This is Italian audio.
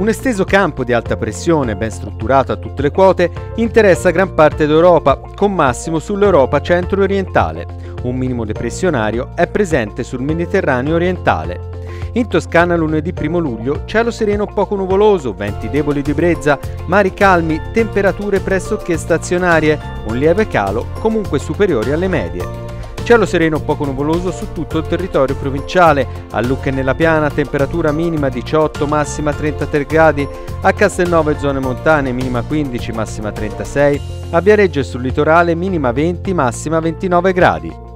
Un esteso campo di alta pressione, ben strutturato a tutte le quote, interessa gran parte d'Europa, con massimo sull'Europa centro-orientale. Un minimo depressionario è presente sul Mediterraneo orientale. In Toscana lunedì 1 luglio cielo sereno poco nuvoloso, venti deboli di brezza, mari calmi, temperature pressoché stazionarie, un lieve calo comunque superiori alle medie. Cielo sereno poco nuvoloso su tutto il territorio provinciale. A Lucca e nella Piana temperatura minima 18, massima 33 gradi. A Castelnuovo e zone montane minima 15, massima 36. A Viareggio e sul litorale minima 20, massima 29 gradi.